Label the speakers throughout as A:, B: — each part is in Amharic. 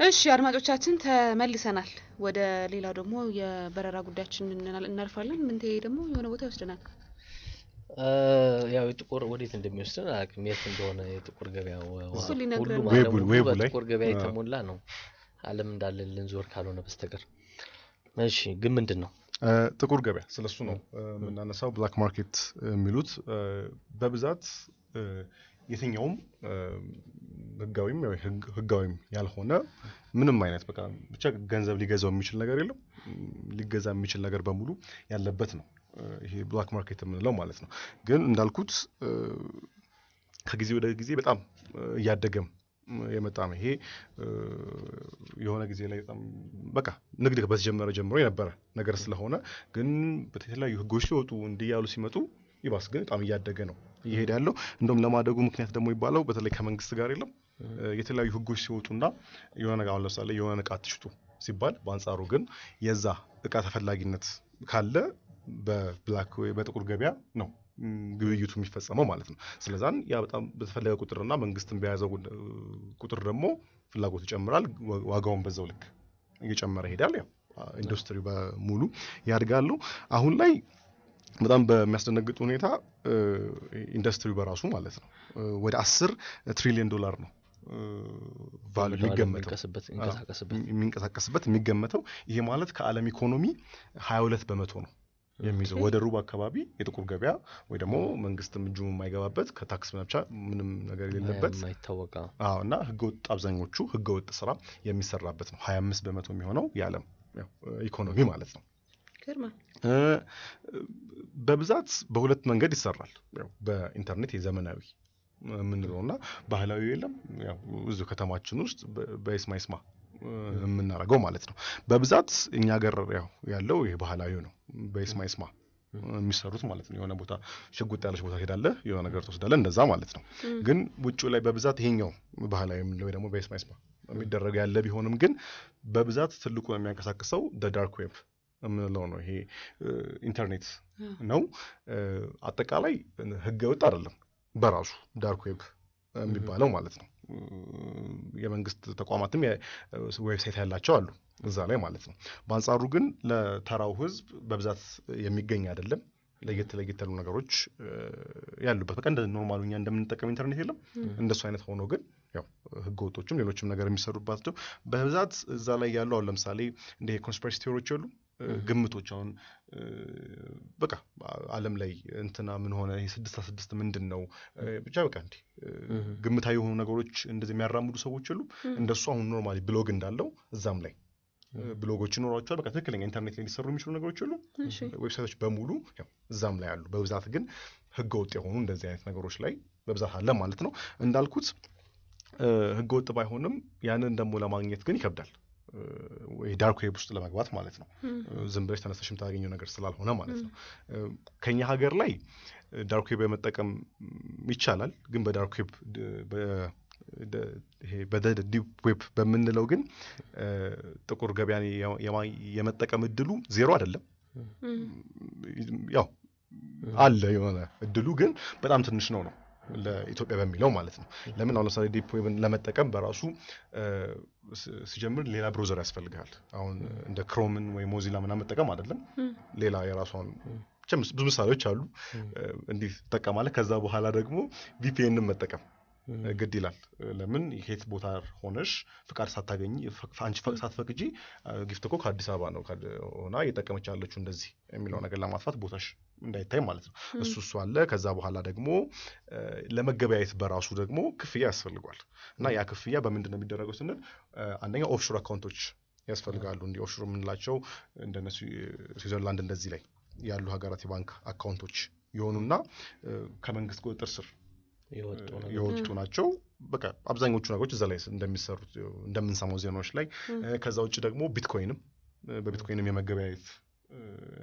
A: እሺ አድማጮቻችን ተመልሰናል። ወደ ሌላው ደግሞ የበረራ ጉዳያችን እናልፋለን። ምንቴ ደግሞ የሆነ ቦታ ይወስደናል።
B: ያው የጥቁር ወዴት እንደሚወስድን አላውቅም። የት እንደሆነ የጥቁር ገበያ ሁሉም ዓለም በጥቁር ገበያ የተሞላ ነው። ዓለም እንዳለ ልንዞር ካልሆነ በስተቀር እሺ። ግን ምንድን ነው
C: ጥቁር ገበያ ስለሱ ነው የምናነሳው። black market የሚሉት በብዛት የትኛውም ህጋዊም ህጋዊም ያልሆነ ምንም አይነት በቃ ብቻ ገንዘብ ሊገዛው የሚችል ነገር የለም። ሊገዛ የሚችል ነገር በሙሉ ያለበት ነው ይሄ black market የምንለው ማለት ነው። ግን እንዳልኩት ከጊዜ ወደ ጊዜ በጣም እያደገም እ፣ የመጣ ነው። ይሄ የሆነ ጊዜ ላይ በጣም በቃ ንግድ በተጀመረ ጀምሮ የነበረ ነገር ስለሆነ ግን በተለያዩ ህጎች ሲወጡ እንዲህ ያሉ ሲመጡ ይባስ ግን በጣም እያደገ ነው እየሄደ ያለው። እንደውም ለማደጉ ምክንያት ደግሞ ይባለው በተለይ ከመንግስት ጋር የለም የተለያዩ ህጎች ሲወጡና የሆነ አሁን ለምሳሌ የሆነ እቃ አትሽጡ ሲባል በአንጻሩ ግን የዛ እቃ ተፈላጊነት ካለ በብላክ ወይ በጥቁር ገበያ ነው ግብይቱ የሚፈጸመው ማለት ነው። ስለዛን ያ በጣም በተፈለገ ቁጥርና መንግስትን በያዘው ቁጥር ደግሞ ፍላጎቱ ይጨምራል፣ ዋጋውን በዛው ልክ እየጨመረ ይሄዳል። ያው አ፣ ኢንዱስትሪው በሙሉ ያድጋሉ። አሁን ላይ በጣም በሚያስደነግጥ ሁኔታ እ፣ ኢንዱስትሪው በራሱ ማለት ነው ወደ አስር ትሪሊዮን ዶላር ነው ቫሉ የሚገመተው
B: የሚንቀሳቀስበት
C: የሚገመተው ይሄ ማለት ከዓለም ኢኮኖሚ 22 በመቶ ነው የሚይዘው ወደ ሩብ አካባቢ የጥቁር ገበያ ወይ ደግሞ መንግስትም እጁ የማይገባበት ከታክስ ብቻ ምንም ነገር የሌለበት
B: አዎ።
C: እና ህገወጥ አብዛኞቹ ህገወጥ ስራ የሚሰራበት ነው 25 በመቶ የሚሆነው የዓለም ያው ኢኮኖሚ ማለት ነው በብዛት በሁለት መንገድ ይሰራል። ያው በኢንተርኔት የዘመናዊ የምንለው እና ባህላዊ የለም። ያው እዚሁ ከተማችን ውስጥ በይስማ ይስማ የምናደርገው ማለት ነው። በብዛት እኛ ያው ያለው ይሄ ባህላዊ ነው። በይስማ ይስማ የሚሰሩት ማለት ነው። የሆነ ቦታ ሽጉጥ ያለች ቦታ ሄዳለህ፣ የሆነ ነገር ትወስዳለህ፣ እንደዛ ማለት ነው። ግን ውጭ ላይ በብዛት ይሄኛው ባህላዊ የምንለው ደግሞ በይስሙላ ይስሙላ የሚደረገው ያለ ቢሆንም ግን በብዛት ትልቁ የሚያንቀሳቅሰው dark web የምንለው ነው። ይሄ ኢንተርኔት ነው። አጠቃላይ ህገ ወጥ አይደለም በራሱ dark web የሚባለው ማለት ነው። የመንግስት ተቋማትም website ያላቸው አሉ እዛ ላይ ማለት ነው። በአንጻሩ ግን ለተራው ህዝብ በብዛት የሚገኝ አይደለም። ለየት ለየት ያሉ ነገሮች ያሉበት በቃ እንደ normal ኡ እኛ እንደምንጠቀም ኢንተርኔት የለም እንደሱ አይነት ሆኖ ግን ያው ህገ ወጦችም ሌሎችም ነገር የሚሰሩባቸው በብዛት እዛ ላይ ያሉ አሁን ለምሳሌ እንደ conspiracy theory ዎች እ፣ ግምቶች አሁን በቃ ዓለም ላይ እንትና ምን ሆነ? ይሄ ስድስት ስድስት ምንድን ነው ብቻ በቃ እንዲህ ግምታዊ የሆኑ ነገሮች እንደዚህ የሚያራምዱ ሰዎች የሉ እንደሱ አሁን normally blog እንዳለው እዛም ላይ ብሎጎች ይኖሯቸዋል። በቃ ትክክለኛ ኢንተርኔት ላይ ሊሰሩ የሚችሉ ነገሮች
A: እሺ።
C: website ኦች በሙሉ እዛም ላይ አሉ። በብዛት ግን ህገ ወጥ የሆኑ እንደዚህ አይነት ነገሮች ላይ በብዛት አለ ማለት ነው። እንዳልኩት እ፣ ህገ ወጥ ባይሆንም ያንን ደግሞ ለማግኘት ግን ይከብዳል። እ፣ ወይ dark web ውስጥ ለመግባት ማለት ነው። ዝም ብለሽ ተነስተሽ የምታገኘው ነገር ስላልሆነ ማለት ነው። ከኛ ሀገር ላይ dark web የመጠቀም ም፣ ይቻላል። ግን በ dark web በ deep web በምንለው ግን ጥቁር ገበያን የመጠቀም እድሉ ዜሮ አይደለም። ያው አለ የሆነ እድሉ ግን በጣም ትንሽ ነው ነው ለኢትዮጵያ በሚለው ማለት ነው። ለምን አሁን ለምሳሌ deep web ን ለመጠቀም በራሱ ሲጀምር ሌላ browser ያስፈልግሃል። አሁን እንደ ክሮምን ወይ ሞዚላ ምናምን መጠቀም አይደለም ሌላ የራሷን ብቻ ምስ- ብዙ ምሳሌዎች አሉ። እንዲህ ትጠቀማለህ። ከዛ በኋላ ደግሞ VPN ን መጠቀም ግድ ይላል። ለምን የት ቦታ ሆነሽ ፍቃድ ሳታገኝ አንቺ ሳትፈቅጂ ጊፍት እኮ ከአዲስ አበባ ነው ሆና እየጠቀመች ያለችው እንደዚህ የሚለው ነገር ለማጥፋት ቦታሽ እንዳይታይ ማለት ነው። እሱ እሱ አለ። ከዛ በኋላ ደግሞ ለመገበያየት በራሱ ደግሞ ክፍያ ያስፈልጓል እና ያ ክፍያ በምንድን ነው የሚደረገው ስንል አንደኛ offshore account ኦች ያስፈልጋሉ። እንዲህ offshore የምንላቸው እንደነ ስዊ- ስዊዘርላንድ እንደዚህ ላይ ያሉ ሀገራት የባንክ account ኦች የሆኑና ከመንግስት ቁጥጥር ስር
B: የወጡ
C: ናቸው። በቃ አብዛኞቹ ነገሮች እዛ ላይ እንደሚሰሩት እንደምንሰማው ዜናዎች ላይ። ከዛ ውጭ ደግሞ bitcoin ም በ bitcoin ም የመገበያየት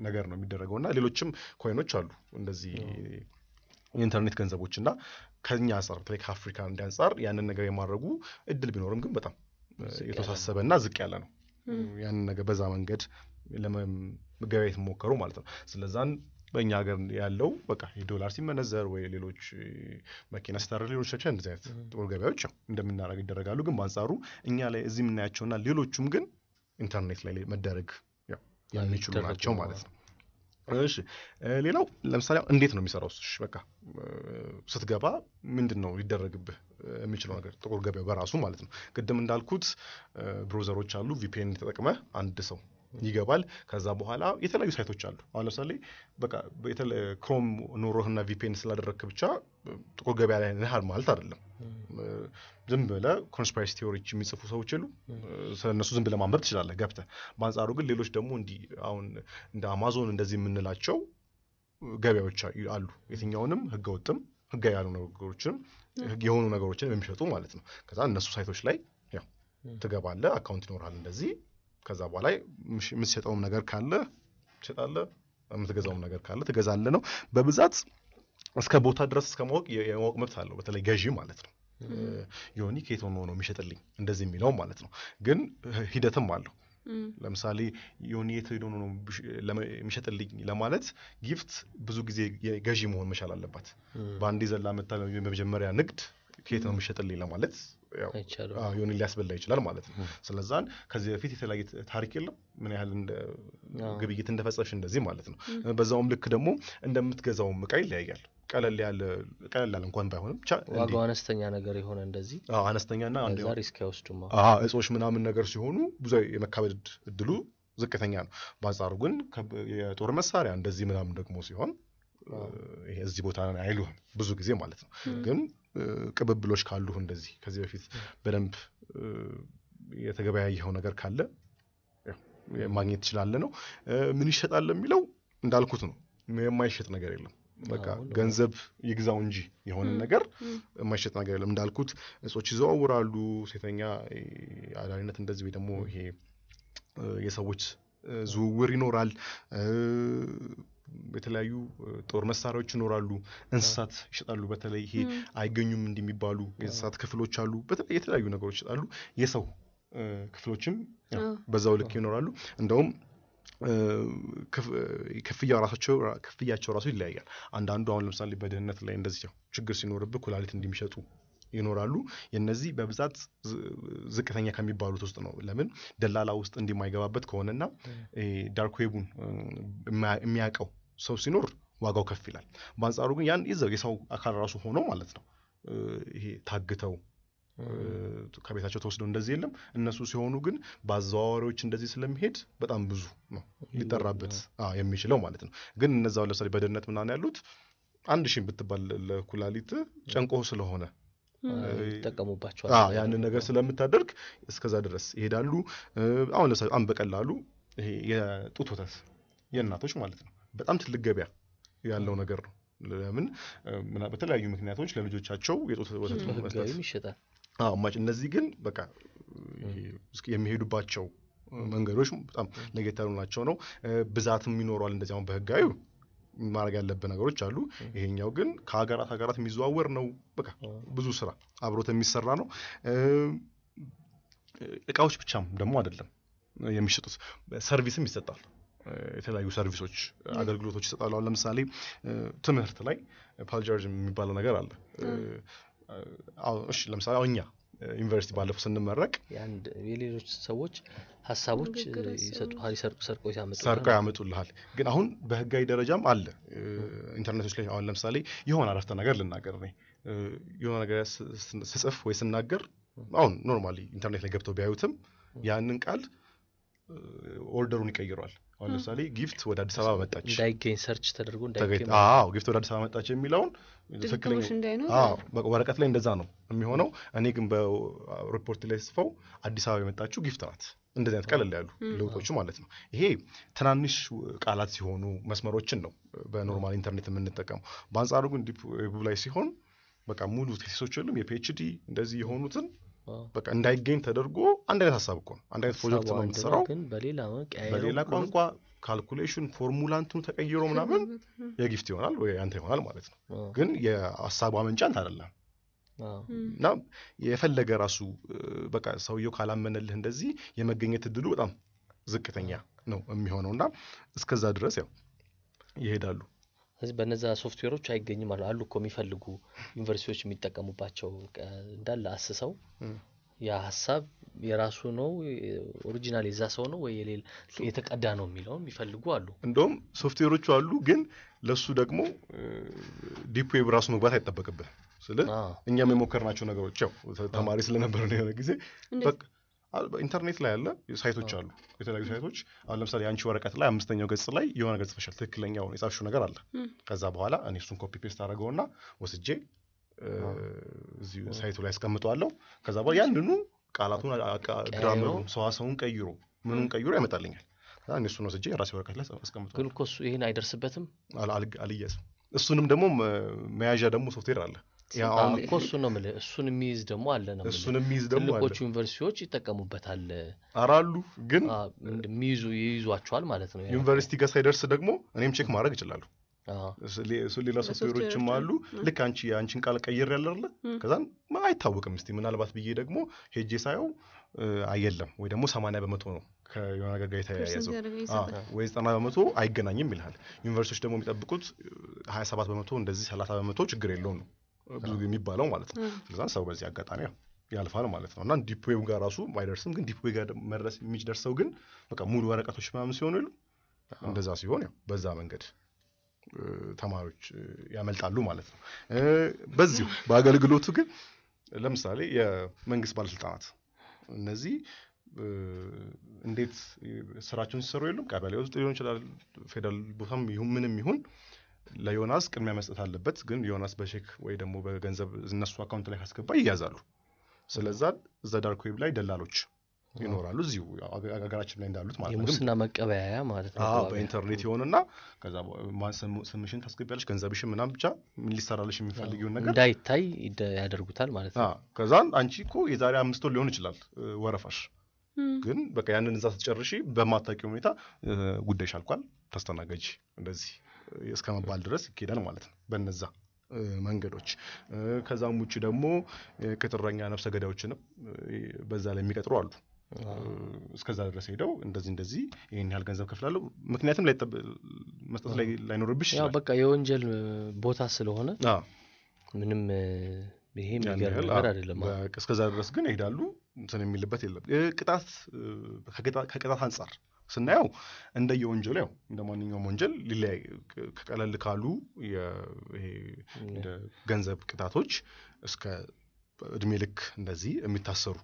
C: ነገር ነው የሚደረገው። እና ሌሎችም coin ኦች አሉ። እንደዚህ የኢንተርኔት ገንዘቦች እና ከኛ አንጻር በተለይ ከአፍሪካ እንዲ አንጻር ያንን ነገር የማድረጉ እድል ቢኖርም ግን በጣም የተወሳሰበ እና ዝቅ ያለ ነው። ያንን ነገር በዛ መንገድ ለመገበያየት ሞከሩ ማለት ነው። ስለዛን በእኛ ሀገር ያለው በቃ የዶላር ሲመነዘር ወይ ሌሎች መኪና ሲታረድ ሌሎቻችን እንደዚህ አይነት ጥቁር ገበያዎች ያው እንደምናደርግ ይደረጋሉ። ግን በአንጻሩ እኛ ላይ እዚህ የምናያቸውና ሌሎቹም ግን ኢንተርኔት ላይ መደረግ የሚችሉ ናቸው ማለት ነው። እሺ ሌላው ለምሳሌ እንዴት ነው የሚሰራው? እሺ በቃ ስትገባ ምንድን ነው ሊደረግብህ የሚችለው ነገር ጥቁር ገበያው በራሱ ማለት ነው። ቅድም እንዳልኩት browser ኦች አሉ። VPN ተጠቅመህ አንድ ሰው ይገባል። ከዛ በኋላ የተለያዩ site ኦች አሉ። አሁን ለምሳሌ በቃ ክሮም ኖሮህና VPN ስላደረግክ ብቻ ጥቁር ገበያ ላይ ነህ ማለት አይደለም። ዝም ብለህ conspiracy theory ዎች የሚጽፉ ሰዎች የሉ ስለ እነሱ ዝም ብለህ ማንበብ ትችላለህ ገብተህ። በአንጻሩ ግን ሌሎች ደግሞ እንዲህ አሁን እንደ አማዞን እንደዚህ የምንላቸው ገበያዎች አሉ። የትኛውንም ህገወጥም ህጋዊ ያሉ ነገሮችንም የሆኑ ነገሮችን የሚሸጡ ማለት ነው። ከዛ እነሱ site ኦች ላይ ያው ትገባለህ፣ account ይኖርሃል እንደዚህ። ከዛ በኋላ የምትሸጠውም ነገር ካለ ትሸጣለህ፣ የምትገዛውም ነገር ካለ ትገዛለህ ነው። በብዛት እስከ ቦታ ድረስ እስከ ማወቅ የማወቅ መብት አለው፣ በተለይ ገዢ ማለት ነው። ዮኒ ከየት ሆኖ ነው የሚሸጥልኝ እንደዚህ የሚለው ማለት ነው። ግን ሂደትም አለው። ለምሳሌ የሆነ የት ሄዶ ነው የሚሸጥልኝ ለማለት ጊፍት ብዙ ጊዜ የገዢ መሆን መቻል አለባት። በአንድ ዘላ መታ በመጀመሪያ ንግድ ከየት ነው የሚሸጥልኝ ለማለት የሆነ ሊያስበላ ይችላል ማለት ነው። ስለዛን ከዚህ በፊት የተለያየ ታሪክ የለም ምን ያህል ግብይት እንደፈጸምሽ እንደዚህ ማለት ነው። በዛውም ልክ ደግሞ እንደምትገዛውም እቃ ይለያያል። ቀለል ያለ ቀለል ያለ እንኳን ባይሆንም
B: ዋጋው አነስተኛ ነገር የሆነ እንደዚህ
C: አዎ፣ አነስተኛና
B: risk አይወስዱም።
C: እጾች ምናምን ነገር ሲሆኑ ብዙ የመካበድ እድሉ ዝቅተኛ ነው። በአንጻሩ ግን የጦር መሳሪያ እንደዚህ ምናምን ደግሞ ሲሆን ይሄ እዚህ ቦታ አይሉህም ብዙ ጊዜ ማለት ነው። ግን ቅብብሎች ካሉ እንደዚህ ከዚህ በፊት በደንብ የተገበያየኸው ነገር ካለ ማግኘት ትችላለህ ነው። እ፣ ምን ይሸጣል የሚለው እንዳልኩት ነው። የማይሸጥ ነገር የለም። በቃ ገንዘብ ይግዛው እንጂ የሆነ ነገር የማይሸጥ ነገር የለም። እንዳልኩት እጾች ይዘዋውራሉ። ሴተኛ አዳሪነት እንደዚህ ወይ ደግሞ ይሄ የሰዎች ዝውውር ይኖራል። የተለያዩ ጦር መሳሪያዎች ይኖራሉ። እንስሳት ይሸጣሉ። በተለይ ይሄ አይገኙም እንዲህ የሚባሉ የእንስሳት ክፍሎች አሉ። በተለይ የተለያዩ ነገሮች ይሸጣሉ። የሰው ክፍሎችም በዛው ልክ ይኖራሉ። እንደውም እ፣ ክፍ- ክፍያው ራሳቸው ክፍያቸው ራሱ ይለያያል። አንዳንዱ አሁን ለምሳሌ በድህነት ላይ እንደዚህ ያው ችግር ሲኖርብህ ኩላሊት እንደሚሸጡ ይኖራሉ። የነዚህ በብዛት ዝቅተኛ ከሚባሉት ውስጥ ነው። ለምን ደላላ ውስጥ እንዲማይገባበት ከሆነና ዳርክ ዌቡን የሚያውቀው ሰው ሲኖር ዋጋው ከፍ ይላል። በአንጻሩ ግን ያን ይዘው የሰው አካል ራሱ ሆኖ ማለት ነው ይሄ ታግተው ከቤታቸው ተወስደው እንደዚህ የለም። እነሱ ሲሆኑ ግን በአዘዋዋሪዎች እንደዚህ ስለሚሄድ በጣም ብዙ ነው ሊጠራበት የሚችለው ማለት ነው። ግን እነዛው ለምሳሌ በድህነት ምናምን ያሉት አንድ ሺህ ብትባል ለኩላሊት ጨንቆ ስለሆነ
B: ይጠቀሙባቸዋል።
C: ያንን ነገር ስለምታደርግ እስከዛ ድረስ ይሄዳሉ። አሁን ለምሳሌ በቀላሉ ይሄ የጡት ወተት የእናቶች ማለት ነው በጣም ትልቅ ገበያ ያለው ነገር ነው። ለምን በተለያዩ ምክንያቶች ለልጆቻቸው የጡት ወተት መስጠት
B: ይሸጣል።
C: አዎ ማጭ እነዚህ ግን በቃ የሚሄዱባቸው መንገዶች በጣም ያሉ ናቸው ነው። ብዛትም ይኖረዋል። እንደዚህ አሁን በህጋዊ ማድረግ ያለብህ ነገሮች አሉ። ይሄኛው ግን ከሀገራት ሀገራት የሚዘዋወር ነው። በቃ ብዙ ስራ አብሮት የሚሰራ ነው። እቃዎች ብቻም ደግሞ አይደለም የሚሸጡት፣ ሰርቪስም ይሰጣል። የተለያዩ ሰርቪሶች አገልግሎቶች ይሰጣሉ። አሁን ለምሳሌ ትምህርት ላይ plagiarize የሚባለው ነገር አለ። እሺ ለምሳሌ አሁን እኛ ዩኒቨርሲቲ ባለፈው ስንመረቅ
B: የሌሎች ሰዎች ሀሳቦች ይሰጡሃል፣ ሰርቀው
C: ሰርቀው ያመጡልሃል። ግን አሁን በህጋዊ ደረጃም አለ ኢንተርኔቶች ላይ አሁን ለምሳሌ የሆነ አረፍተ ነገር ልናገር እኔ የሆነ ነገር ስጽፍ ወይ ስናገር አሁን normally internet ላይ ገብተው ቢያዩትም ያንን ቃል order ኡን ይቀይረዋል። አሁን ለምሳሌ ጊፍት ወደ አዲስ አበባ መጣች
B: እንዳይገኝ search ተደርጎ
C: ተገኝ
B: እንዳይገኝ
C: አዎ ጊፍት ወደ አዲስ አበባ መጣች የሚለውን
A: ድግግሞሽ
C: ትክክለኛ
A: እንዳይኖር
C: አዎ በቃ ወረቀት ላይ እንደዛ ነው የሚሆነው። እኔ ግን በሪፖርት ላይ ስጽፈው አዲስ አበባ የመጣችው ጊፍት ናት። እንደዚህ አይነት ቀለል ያሉ ለውጦቹ ማለት ነው። ይሄ ትናንሽ ቃላት ሲሆኑ መስመሮችን ነው በ normal internet የምንጠቀመው። በአንጻሩ ግን deep ላይ ሲሆን በቃ ሙሉ thesis ኦች የሉም የ PhD እንደዚህ የሆኑትን በቃ እንዳይገኝ ተደርጎ አንድ አይነት ሀሳብ እኮ ነው። አንድ አይነት ፕሮጀክት ነው የምትሰራው።
B: ግን በሌላ
C: ቋንቋ calculation formula እንትኑ ተቀይሮ ምናምን የጊፍት ይሆናል ወይ አንተ ይሆናል ማለት ነው። ግን የሀሳቡ አመንጫ አንተ አይደለም።
B: አዎ።
C: እና የፈለገ ራሱ በቃ ሰውየው ካላመነልህ እንደዚህ የመገኘት እድሉ በጣም ዝቅተኛ ነው የሚሆነው እና እስከዛ ድረስ ያው ይሄዳሉ።
B: ስለዚህ በነዛ ሶፍትዌሮች አይገኝም አሉ አሉ እኮ የሚፈልጉ ዩኒቨርሲቲዎች የሚጠቀሙባቸው እንዳለ አስሰው ያ ሀሳብ የራሱ ነው original የዛ ሰው ነው ወይ የተቀዳ ነው የሚለውን የሚፈልጉ አሉ።
C: እንደውም ሶፍትዌሮቹ አሉ፣ ግን ለሱ ደግሞ deep web ራሱ መግባት አይጠበቅብህ። ስለ እኛም የሞከርናቸው ነገሮች ያው ተማሪ ስለነበር ነው የሆነ ጊዜ ኢንተርኔት ላይ ያለ site ኦች አሉ፣ የተለያዩ site ኦች። አሁን ለምሳሌ የአንቺ ወረቀት ላይ አምስተኛው ገጽ ላይ የሆነ ገጽ ጽፈሻል፣ ትክክለኛው የጻፍሽው ነገር አለ። ከዛ በኋላ እኔ እሱን copy paste አደረገውና ወስጄ እዚሁ site ኡ ላይ አስቀምጠዋለሁ። ከዛ በኋላ ያንኑ ቃላቱን grammar ኡን ሰዋሰውን ቀይሮ ምኑን ቀይሮ ያመጣልኛል። እኔ እሱን ወስጄ የራሴ ወረቀት ላይ አስቀምጠዋለሁ።
B: ግን እኮ እሱ ይህን አይደርስበትም።
C: አል- አል- አልያዝም። እሱንም ደግሞ መያዣ ደግሞ ሶፍትዌር አለ። ያ
B: አዎ
C: አሁን
B: እኮ እሱን ነው የምልህ። እሱን የሚይዝ ደግሞ አለ ነው
C: እሱን የሚይዝ ደግሞ አለ።
B: ትልቆቹ ዩኒቨርሲቲዎች ይጠቀሙበታል።
C: ኧረ አሉ ግን
B: የሚይዙ ይይዟቸዋል ማለት ነው።
C: ዩኒቨርሲቲ ጋር ሳይደርስ ደግሞ እኔም check ማድረግ እችላለሁ። እሱ ሌላ ሶፍትዌሮችም
A: ሶፍትዌሮች
C: አሉ። ልክ አንቺ የአንቺን ቃል ቀይር ያለ ከዛን አይታወቅም። እስቲ ምናልባት ብዬ ደግሞ ሄጄ ሳየው አየለም ወይ ደግሞ ሰማንያ በመቶ ነው ከየሆነ ነገር ጋር የተያያዘው ወይ ዘጠና በመቶ አይገናኝም ይልሃል። ዩኒቨርሲቲዎች ደግሞ የሚጠብቁት ሀያ ሰባት በመቶ እንደዚህ ሰላሳ በመቶ ችግር የለውም ነው ብዙ የሚባለው ማለት ነው። ስለዛ ሰው በዚህ አጋጣሚ ያልፋል ማለት ነው። እና deep web ጋር ራሱ ባይደርስም ግን deep web ጋር መድረስ የሚደርሰው ግን በቃ ሙሉ ወረቀቶች ምናምን ሲሆኑ የሉ እንደዛ ሲሆን ያው በዛ መንገድ ተማሪዎች ያመልጣሉ ማለት ነው። በዚሁ በአገልግሎቱ ግን ለምሳሌ የመንግስት ባለስልጣናት እነዚህ እንዴት ስራቸውን ሲሰሩ የሉም? ቀበሌ ውስጥ ሊሆን ይችላል ፌደራል ቦታም ይሁን ምንም ይሁን ለዮናስ ቅድሚያ መስጠት አለበት። ግን ዮናስ በቼክ ወይ ደግሞ በገንዘብ እነሱ account ላይ ካስገባ ይያዛሉ። ስለዛ እዛ dark web ላይ ደላሎች ይኖራሉ እዚሁ አገ- ሀገራችን ላይ እንዳሉት ማለት ነው።
B: የሙስና መቀበያያ ማለት ነው።
C: በኢንተርኔት የሆነና ከዛ ስምሽን ታስገቢያለሽ ገንዘብሽን ምናምን ብቻ ምን ሊሰራልሽ የሚፈልጊውን ነገር
B: እንዳይታይ ያደርጉታል ማለት ነው።
C: አዎ፣ ከዛን አንቺ እኮ የዛሬ አምስት ወር ሊሆን ይችላል እ፣ ወረፋሽ ግን በቃ ያንን እዛ ስትጨርሺ በማታውቂው ሁኔታ ጉዳይሽ አልቋል ተስተናገጂ እንደዚህ እስከ መባል ድረስ ይኬዳል ማለት ነው በነዛ መንገዶች ከዛም ውጭ ደግሞ ቅጥረኛ ነፍሰ ገዳዮችንም በዛ ላይ የሚቀጥሩ አሉ እስከዛ ድረስ ሄደው እንደዚህ እንደዚህ ይህን ያህል ገንዘብ ከፍላለሁ ምክንያቱም መስጠት ላይ ላይኖርብሽ
B: ያው በቃ የወንጀል ቦታ ስለሆነ
C: አዎ።
B: ምንም ይሄ የሚገርም ነገር አይደለም።
C: እስከዛ ድረስ ግን ይሄዳሉ። እንትን የሚልበት የለም። ቅጣት ከቅጣት አንጻር ስናየው እንደየ ወንጀሉ ያው እንደ ማንኛውም ወንጀል ሊለያይ ከቀለል ካሉ ገንዘብ ቅጣቶች እስከ እድሜ ልክ እንደዚህ የሚታሰሩ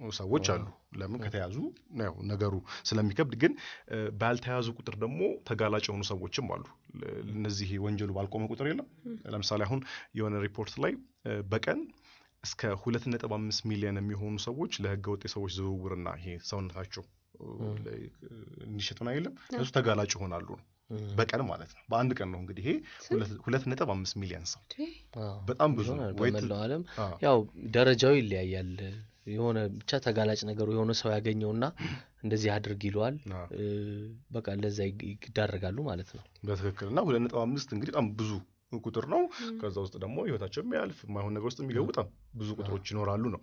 C: ሰዎች አሉ። ለምን ከተያዙ ያው ነገሩ ስለሚከብድ፣ ግን ባልተያዙ ቁጥር ደግሞ ተጋላጭ የሆኑ ሰዎችም አሉ። እነዚህ ወንጀሉ ባልቆመ ቁጥር የለም። ለምሳሌ አሁን የሆነ ሪፖርት ላይ በቀን እስከ ሁለት ነጥብ አምስት ሚሊዮን የሚሆኑ ሰዎች ለህገ ወጥ የሰዎች ዝውውርና ይሄ ሰውነታቸው እ፣ ላይ፣ እ፣ እንዲሸጡን አይደለም እሱ ተጋላጭ ይሆናሉ ነው በቀን ማለት ነው። በአንድ ቀን ነው እንግዲህ ይሄ ሁለት- ሁለት ነጥብ አምስት ሚሊዮን ሰው በጣም ብዙ
B: በመላው ዓለም ያው ደረጃው ይለያያል። የሆነ ብቻ ተጋላጭ ነገሩ የሆነ ሰው ያገኘውና እንደዚህ አድርግ ይለዋል። በቃ ለዛ ይዳረጋሉ ማለት ነው።
C: በትክክል እና ሁለት ነጥብ አምስት እንግዲህ በጣም ብዙ ቁጥር ነው። ከዛ ውስጥ ደግሞ ህይወታቸው የሚያልፍ የማይሆን ነገር ውስጥ የሚገቡ በጣም ብዙ ቁጥሮች ይኖራሉ ነው።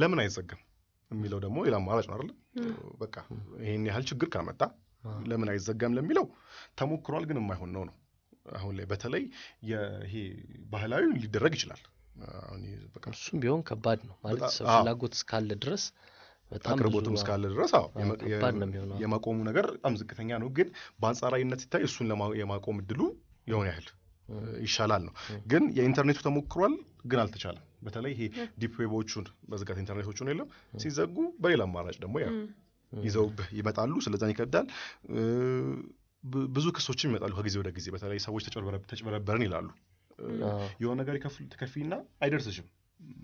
C: ለምን አይዘጋም የሚለው ደግሞ ሌላ አማራጭ ነው አይደለ?
A: እም።
C: በቃ ይሄን ያህል ችግር ካመጣ ለምን አይዘጋም ለሚለው ተሞክሯል፣ ግን የማይሆን ነው ነው። አሁን ላይ በተለይ ይሄ ባህላዊ ሊደረግ ይችላል። አሁን ይሄ በቃ
B: እሱም ቢሆን ከባድ ነው ማለት ሰው ፍላጎት እስካለ ድረስ ብዙ-
C: እስካለ ድረስ የማቆሙ ነገር በጣም ዝቅተኛ ነው። ግን በአንጻራዊነት ሲታይ እሱን የማቆም እድሉ የሆነ ያህል ይሻላል ነው። ግን የኢንተርኔቱ ተሞክሯል፣ ግን አልተቻለም። በተለይ ይሄ deep web ኦቹን መዝጋት ኢንተርኔቶቹን የለም ሲዘጉ በሌላ አማራጭ ደግሞ ያው ይዘውብህ ይመጣሉ። ስለዛን ይከብዳል። ብዙ ክሶችም ይመጣሉ ከጊዜ ወደ ጊዜ። በተለይ ሰዎች ተጭበረበ- ተጭበረበርን ይላሉ። የሆነ ነገር ይከፍል ትከፊና አይደርስሽም።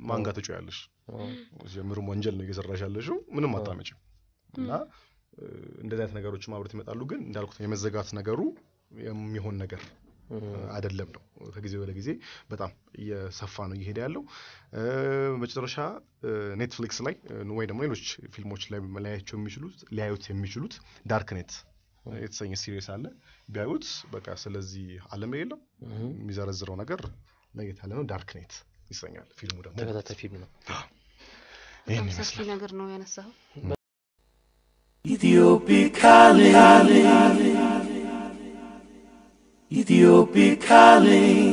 C: ማን ጋር ትጮያለሽ? ጀምሩም ወንጀል ነው እየሰራሽ ያለሽው፣ ምንም አታመጭም። እና እንደዚህ አይነት ነገሮችም አብረት ይመጣሉ። ግን እንዳልኩት የመዘጋት ነገሩ የሚሆን ነገር አይደለም ነው። ከጊዜ ወደ ጊዜ በጣም እየሰፋ ነው እየሄደ ያለው። መጨረሻ Netflix ላይ ወይ ደግሞ ሌሎች ፊልሞች ላይ ሊያያቸው የሚችሉት ሊያዩት የሚችሉት Dark Net የተሰኘ series አለ። ቢያዩት በቃ ስለዚህ ዓለም የለም የሚዘረዝረው ነገር ለየት ያለ ነው። Dark Net ይሰኛል ፊልሙ ደግሞ
B: ተከታታይ ፊልም ነው።
C: ይህን
A: በጣም ሰፊ
C: ይመስላል።
A: ነገር ነው ያነሳኸው።
D: Ethiopic Ethiopic calling.